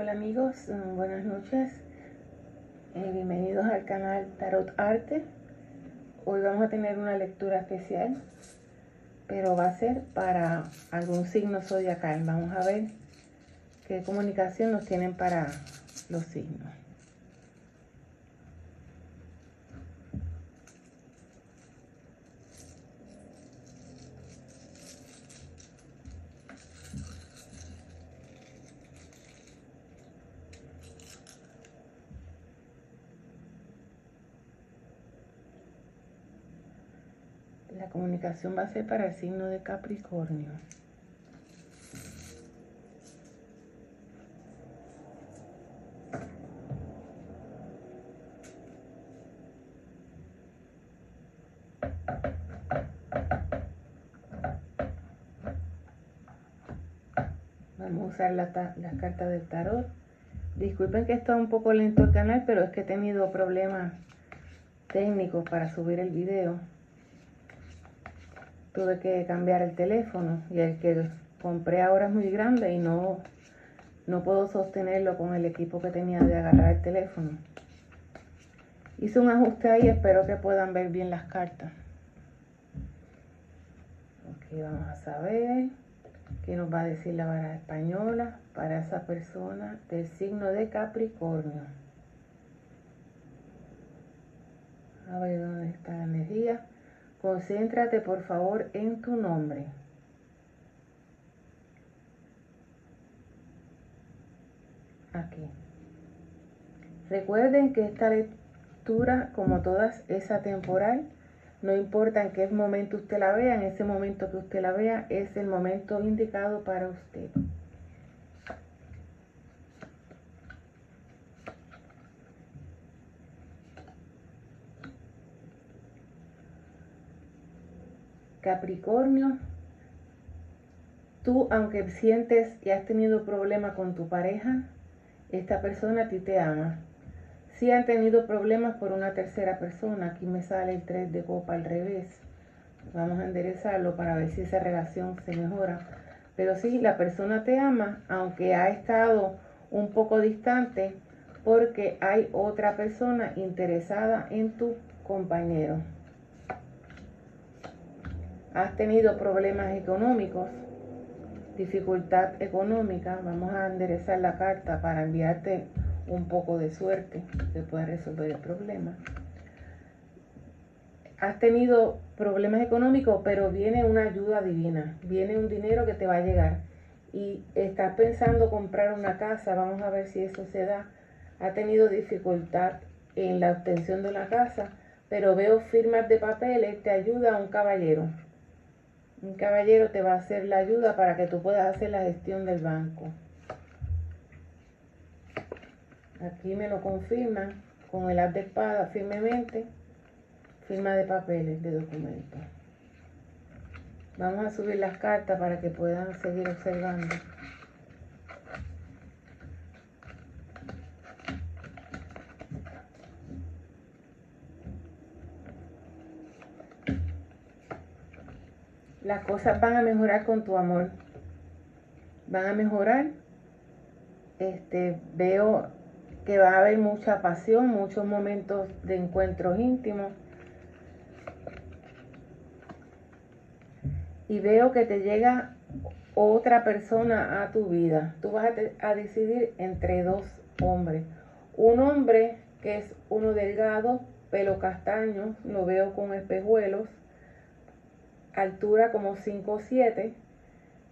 Hola amigos, mm, buenas noches. Eh, bienvenidos al canal Tarot Arte. Hoy vamos a tener una lectura especial, pero va a ser para algún signo zodiacal. Vamos a ver qué comunicación nos tienen para los signos. La comunicación va a ser para el signo de Capricornio. Vamos a usar las cartas del tarot. Disculpen que está un poco lento el canal, pero es que he tenido problemas técnicos para subir el video tuve que cambiar el teléfono y el que compré ahora es muy grande y no, no puedo sostenerlo con el equipo que tenía de agarrar el teléfono. Hice un ajuste ahí, espero que puedan ver bien las cartas. Ok, vamos a saber qué nos va a decir la vara española para esa persona del signo de Capricornio. A ver dónde está la energía. Concéntrate por favor en tu nombre. Aquí. Recuerden que esta lectura, como todas, es atemporal. No importa en qué momento usted la vea, en ese momento que usted la vea, es el momento indicado para usted. Capricornio, tú aunque sientes y has tenido problemas con tu pareja, esta persona a ti te ama. Si han tenido problemas por una tercera persona, aquí me sale el 3 de copa al revés. Vamos a enderezarlo para ver si esa relación se mejora. Pero sí, la persona te ama, aunque ha estado un poco distante, porque hay otra persona interesada en tu compañero has tenido problemas económicos, dificultad económica, vamos a enderezar la carta para enviarte un poco de suerte que pueda resolver el problema. Has tenido problemas económicos, pero viene una ayuda divina, viene un dinero que te va a llegar y estás pensando comprar una casa, vamos a ver si eso se da. Ha tenido dificultad en la obtención de la casa, pero veo firmas de papeles, te ayuda un caballero un caballero te va a hacer la ayuda para que tú puedas hacer la gestión del banco. Aquí me lo confirma con el haz de espada firmemente, firma de papeles, de documentos. Vamos a subir las cartas para que puedan seguir observando. Las cosas van a mejorar con tu amor. Van a mejorar. Este, veo que va a haber mucha pasión, muchos momentos de encuentros íntimos. Y veo que te llega otra persona a tu vida. Tú vas a, a decidir entre dos hombres. Un hombre que es uno delgado, pelo castaño, lo veo con espejuelos altura como 5 o 7,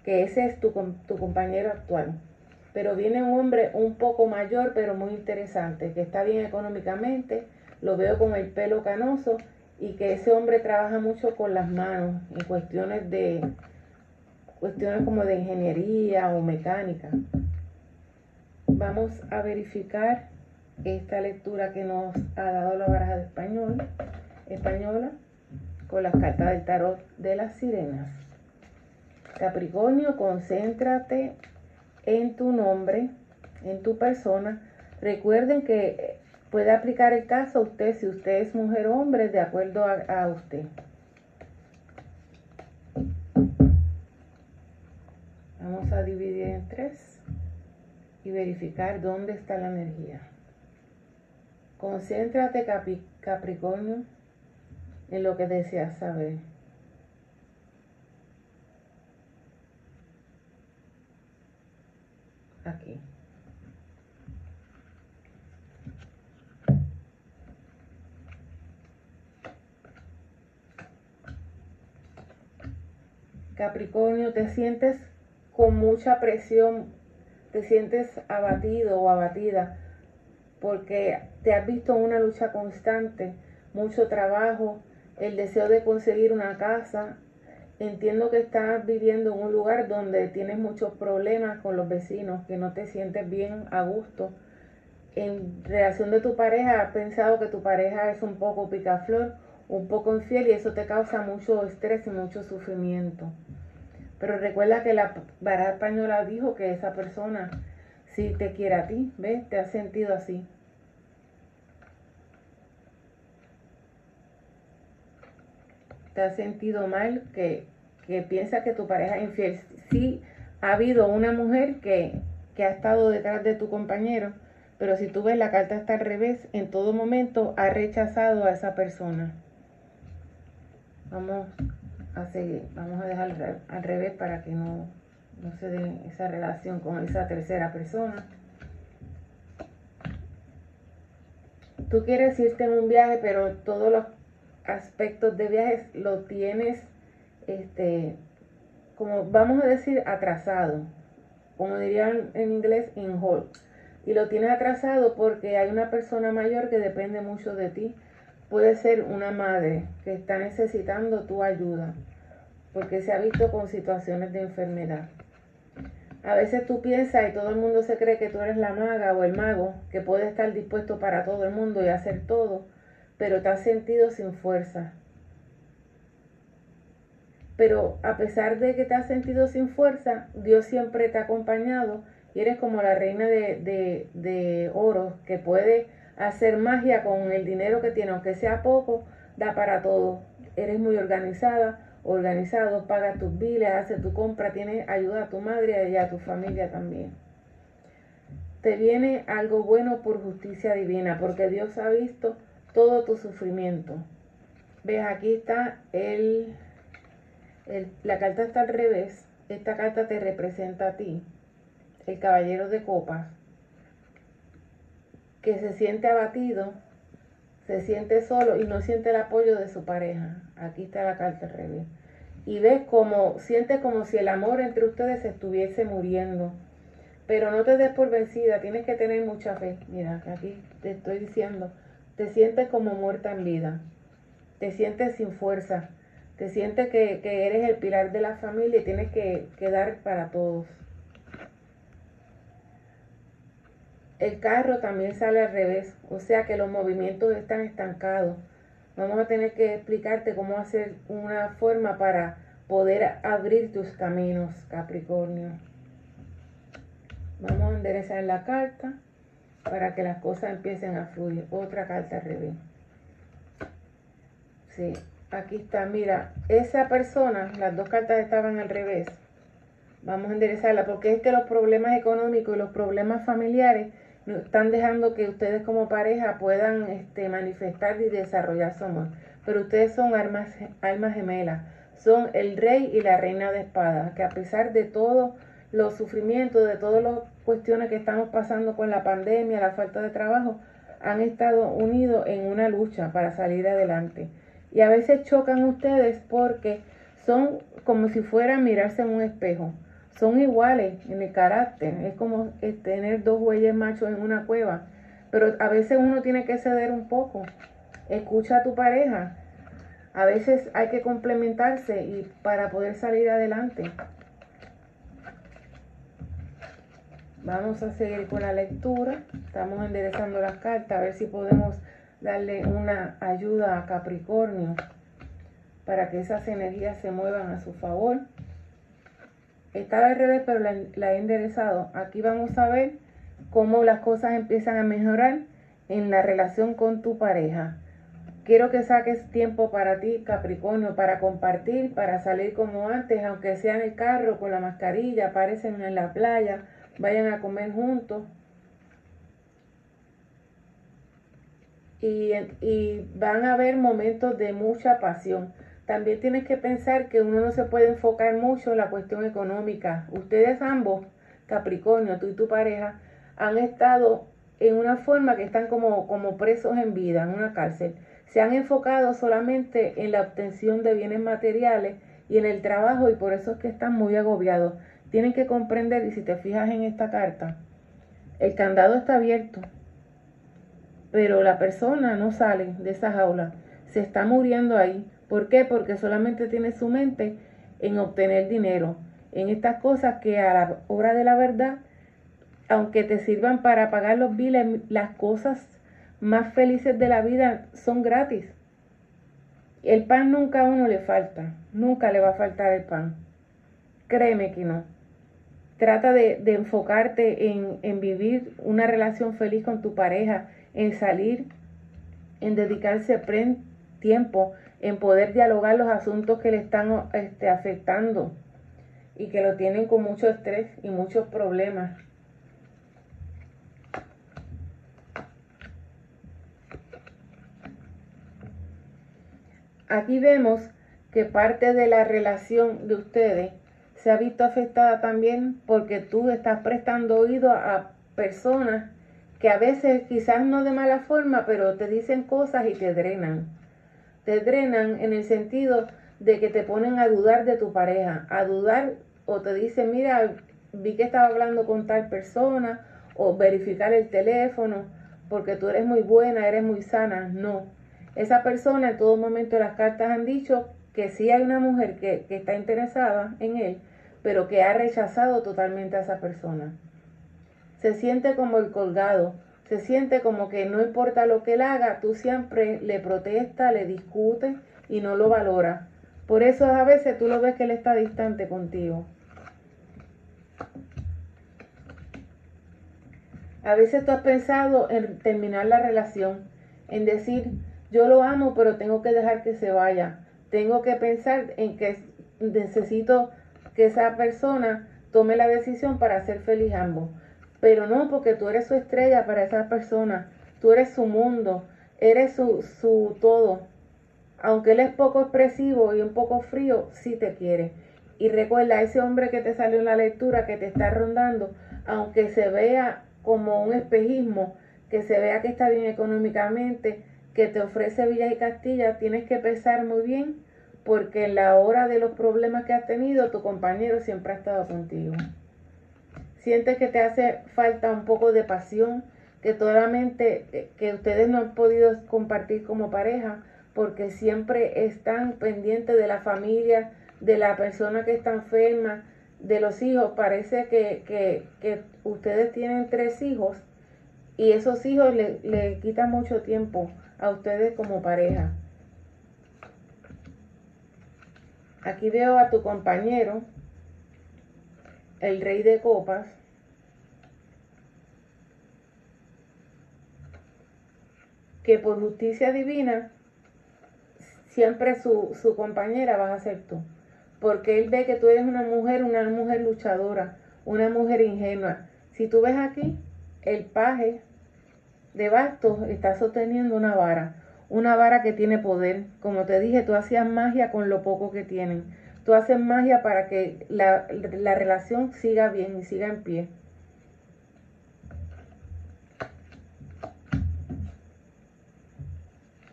que ese es tu, tu compañero actual. Pero viene un hombre un poco mayor, pero muy interesante, que está bien económicamente, lo veo con el pelo canoso y que ese hombre trabaja mucho con las manos en cuestiones de cuestiones como de ingeniería o mecánica. Vamos a verificar esta lectura que nos ha dado la baraja de español, española con las cartas del tarot de las sirenas. Capricornio, concéntrate en tu nombre, en tu persona. Recuerden que puede aplicar el caso a usted si usted es mujer o hombre de acuerdo a, usted. Vamos a dividir en tres y verificar dónde está la energía. Concéntrate, Capricornio, en lo que deseas saber. Aquí. Capricornio, te sientes con mucha presión, te sientes abatido o abatida porque te has visto en una lucha constante, mucho trabajo, el deseo de conseguir una casa. Entiendo que estás viviendo en un lugar donde tienes muchos problemas con los vecinos, que no te sientes bien a gusto. En relación de tu pareja, has pensado que tu pareja es un poco picaflor, un poco infiel y eso te causa mucho estrés y mucho sufrimiento. Pero recuerda que la vara española dijo que esa persona sí te quiere a ti, ¿ves? Te has sentido así. Te has sentido mal, que, que piensa que tu pareja es infiel. Sí ha habido una mujer que, que ha estado detrás de tu compañero, pero si tú ves la carta está al revés, en todo momento ha rechazado a esa persona. Vamos vamos a dejar al revés para que no, no se dé esa relación con esa tercera persona. Tú quieres irte en un viaje, pero todos los aspectos de viajes lo tienes, este, como vamos a decir, atrasado, como dirían en inglés, in hold. Y lo tienes atrasado porque hay una persona mayor que depende mucho de ti Puede ser una madre que está necesitando tu ayuda porque se ha visto con situaciones de enfermedad. A veces tú piensas y todo el mundo se cree que tú eres la maga o el mago que puede estar dispuesto para todo el mundo y hacer todo, pero te has sentido sin fuerza. Pero a pesar de que te has sentido sin fuerza, Dios siempre te ha acompañado y eres como la reina de, de, de oro que puede hacer magia con el dinero que tiene, aunque sea poco, da para todo. Eres muy organizada, organizado, paga tus biles, hace tu compra, tienes ayuda a tu madre y a tu familia también. Te viene algo bueno por justicia divina, porque Dios ha visto todo tu sufrimiento. Ves, aquí está el, el, la carta está al revés. Esta carta te representa a ti, el caballero de copas que se siente abatido, se siente solo y no siente el apoyo de su pareja. Aquí está la carta al revés. Y ves como, siente como si el amor entre ustedes estuviese muriendo. Pero no te des por vencida, tienes que tener mucha fe. Mira, aquí te estoy diciendo, te sientes como muerta en vida. Te sientes sin fuerza. Te sientes que, eres el pilar de la familia y tienes que, que dar para todos. El carro también sale al revés, o sea que los movimientos están estancados. Vamos a tener que explicarte cómo hacer una forma para poder abrir tus caminos, Capricornio. Vamos a enderezar la carta para que las cosas empiecen a fluir. Otra carta al revés. Sí, aquí está. Mira, esa persona, las dos cartas estaban al revés. Vamos a enderezarla porque es que los problemas económicos y los problemas familiares están dejando que ustedes como pareja puedan este, manifestar y desarrollar su amor. Pero ustedes son almas, almas gemelas, son el rey y la reina de espadas, que a pesar de todos los sufrimientos, de todas las cuestiones que estamos pasando con la pandemia, la falta de trabajo, han estado unidos en una lucha para salir adelante. Y a veces chocan ustedes porque son como si fueran mirarse en un espejo son iguales en el carácter. Es como eh, tener dos bueyes machos en una cueva. Pero a veces uno tiene que ceder un poco. Escucha a tu pareja. A veces hay que complementarse y para poder salir adelante. Vamos a seguir con la lectura. Estamos enderezando las cartas a ver si podemos darle una ayuda a Capricornio para que esas energías se muevan a su favor. Estaba al revés, pero la, he enderezado. Aquí vamos a ver cómo las cosas empiezan a mejorar en la relación con tu pareja. Quiero que saques tiempo para ti, Capricornio, para compartir, para salir como antes, aunque sea en el carro, con la mascarilla, aparecen en la playa, vayan a comer juntos. Y, y van a haber momentos de mucha pasión. También tienes que pensar que uno no se puede enfocar mucho en la cuestión económica. Ustedes ambos, Capricornio, tú y tu pareja, han estado en una forma que están como, como presos en vida, en una cárcel. Se han enfocado solamente en la obtención de bienes materiales y en el trabajo y por eso es que están muy agobiados. Tienen que comprender, y si te fijas en esta carta, el candado está abierto, pero la persona no sale de esa jaula, se está muriendo ahí. ¿Por qué? Porque solamente tiene su mente en obtener dinero, en estas cosas que a la hora de la verdad aunque te sirvan para pagar los biles, las cosas más felices de la vida son gratis. El pan nunca a uno le falta, nunca le va a faltar el pan. Créeme que no. Trata de, enfocarte en, en vivir una relación feliz con tu pareja, en salir, en dedicarse tiempo, en poder dialogar los asuntos que le están este, afectando y que lo tienen con mucho estrés y muchos problemas. Aquí vemos que parte de la relación de ustedes se ha visto afectada también porque tú estás prestando oído a personas que a veces quizás no de mala forma, pero te dicen cosas y te drenan. Te drenan en el sentido de que te ponen a dudar de tu pareja, a dudar o te dicen, mira, vi que estaba hablando con tal persona o verificar el teléfono porque tú eres muy buena, eres muy sana. No, esa persona en todo momento las cartas han dicho que sí hay una mujer que, está interesada en él, pero que ha rechazado totalmente a esa persona. Se siente como el colgado, se siente como que no importa lo que él haga, tú siempre le protesta, le discutes y no lo valora. Por eso a veces tú lo ves que él está distante contigo. A veces tú has pensado en terminar la relación, en decir, yo lo amo, pero tengo que dejar que se vaya. Tengo que pensar en que necesito que esa persona tome la decisión para ser feliz ambos. Pero no, porque tú eres su estrella para esa persona. Tú eres su mundo. Eres su, su todo. Aunque él es poco expresivo y un poco frío, sí te quiere. Y recuerda, ese hombre que te salió en la lectura, que te está rondando, aunque se vea como un espejismo, que se vea que está bien económicamente, que te ofrece Villa y Castilla, tienes que pensar muy bien porque en la hora de los problemas que has tenido, tu compañero siempre ha estado contigo. Sientes que te hace falta un poco de pasión, que solamente eh, que ustedes no han podido compartir como pareja, porque siempre están pendientes de la familia, de la persona que está enferma, de los hijos. Parece que, que, que ustedes tienen tres hijos y esos hijos le, le quitan mucho tiempo a ustedes como pareja. Aquí veo a tu compañero, el rey de copas, que por justicia divina, siempre su, su compañera vas a ser tú. Porque él ve que tú eres una mujer, una mujer luchadora, una mujer ingenua. Si tú ves aquí, el paje de bastos está sosteniendo una vara, una vara que tiene poder. Como te dije, tú hacías magia con lo poco que tienen. Tú haces magia para que la, la relación siga bien y siga en pie.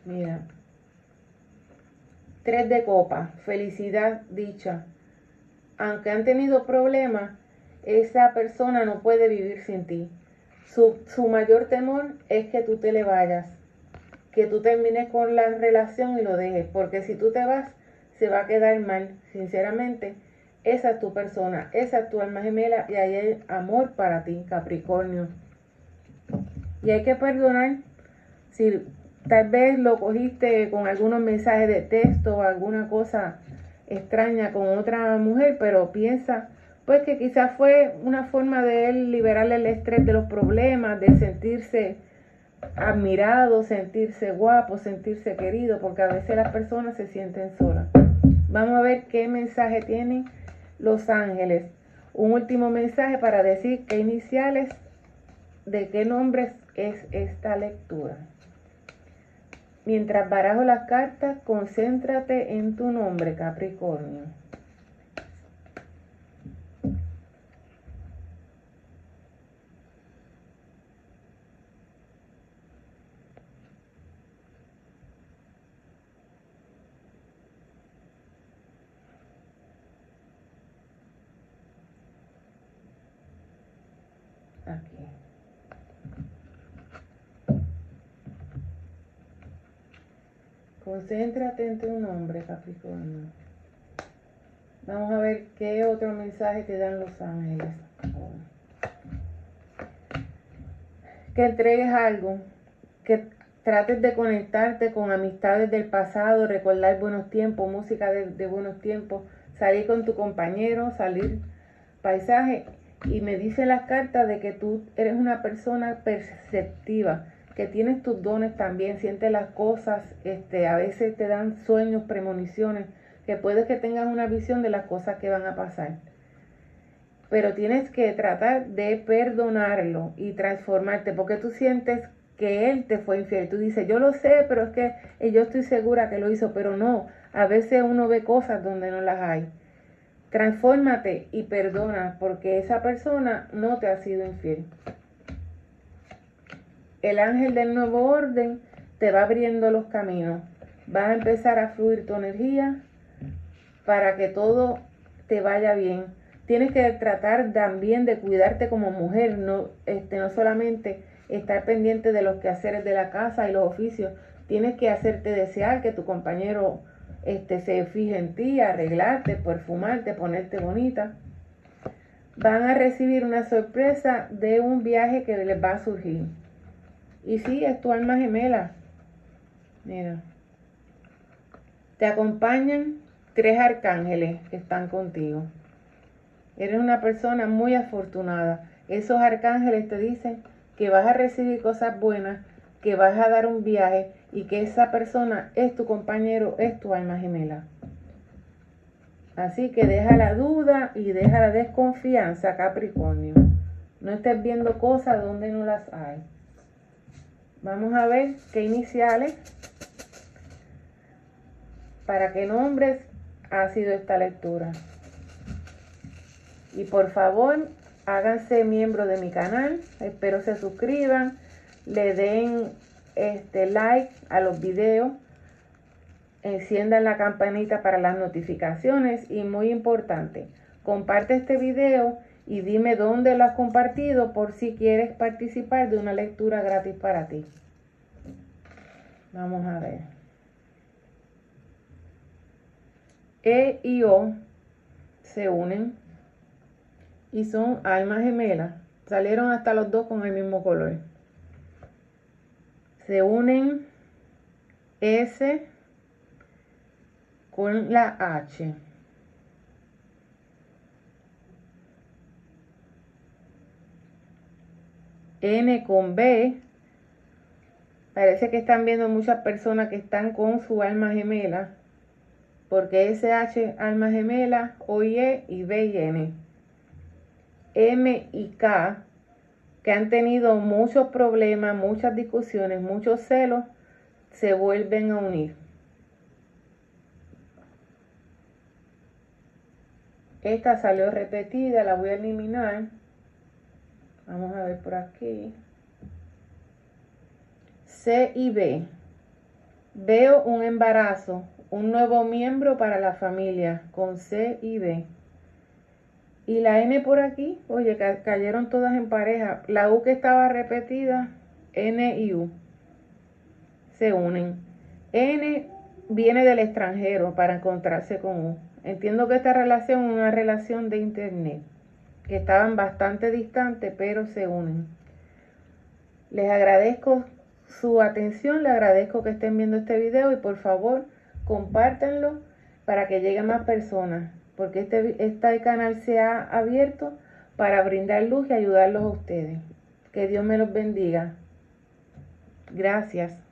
Mira. Tres de copa, felicidad, dicha. Aunque han tenido problemas, esa persona no puede vivir sin ti. Su, mayor temor es que tú te le vayas, que tú termines con la relación y lo dejes, porque si tú te vas, se va a quedar mal, sinceramente. Esa es tu persona, esa es tu alma gemela y ahí hay amor para ti, Capricornio. Y hay que perdonar si tal vez lo cogiste con algunos mensajes de texto o alguna cosa extraña con otra mujer, pero piensa pues que quizás fue una forma de él liberarle el estrés de los problemas, de sentirse admirado, sentirse guapo, sentirse querido, porque a veces las personas se sienten solas. Vamos a ver qué mensaje tienen los ángeles. un último mensaje para decir qué iniciales de qué nombres es esta lectura. Mientras barajo las cartas, concéntrate en tu nombre, Capricornio. Aquí. Concéntrate en tu nombre, Capricornio. Vamos a ver qué otro mensaje te dan los ángeles. Que entregues algo, que trates de conectarte con amistades del pasado, recordar buenos tiempos, música de, de buenos tiempos, salir con tu compañero, salir paisaje y me dicen las cartas de que tú eres una persona perceptiva, que tienes tus dones también, sientes las cosas, este, a veces te dan sueños, premoniciones, que puedes que tengas una visión de las cosas que van a pasar. Pero tienes que tratar de perdonarlo y transformarte, porque tú sientes que él te fue infiel. Tú dices, yo lo sé, pero es que eh, yo estoy segura que lo hizo, pero no, a veces uno ve cosas donde no las hay. Transfórmate y perdona porque esa persona no te ha sido infiel. El ángel del nuevo orden te va abriendo los caminos. Vas a empezar a fluir tu energía para que todo te vaya bien. Tienes que tratar también de cuidarte como mujer, no, este, no solamente estar pendiente de los quehaceres de la casa y los oficios. Tienes que hacerte desear que tu compañero este, se fije en ti, arreglarte, perfumarte, ponerte bonita. Van a recibir una sorpresa de un viaje que les va a surgir. Y sí, es tu alma gemela. Mira. Te acompañan tres arcángeles que están contigo. Eres una persona muy afortunada. Esos arcángeles te dicen que vas a recibir cosas buenas, que vas a dar un viaje y que esa persona es tu compañero, es tu alma gemela. Así que deja la duda y deja la desconfianza, Capricornio. No estés viendo cosas donde no las hay. Vamos a ver qué iniciales, para qué nombres ha sido esta lectura. Y por favor, háganse miembro de mi canal. Espero se suscriban, le den este like a los videos, enciendan la campanita para las notificaciones y muy importante, comparte este video y dime dónde lo has compartido por si quieres participar de una lectura gratis para ti. Vamos a ver. E y O se unen y son almas gemelas. Salieron hasta los dos con el mismo color se unen S con la H. N con B. Parece que están viendo muchas personas que están con su alma gemela. Porque SH alma gemela, O y E y B y N. M y K que han tenido muchos problemas, muchas discusiones, muchos celos, se vuelven a unir. Esta salió repetida, la voy a eliminar. Vamos a ver por aquí. C y B. Veo un embarazo, un nuevo miembro para la familia con C y B. Y la N por aquí, oye, cayeron todas en pareja. La U que estaba repetida, N y U, se unen. N viene del extranjero para encontrarse con U. Entiendo que esta relación es una relación de internet, que estaban bastante distantes, pero se unen. Les agradezco su atención, les agradezco que estén viendo este video y por favor compártanlo para que lleguen más personas porque este, este canal se ha abierto para brindar luz y ayudarlos a ustedes. Que Dios me los bendiga. Gracias.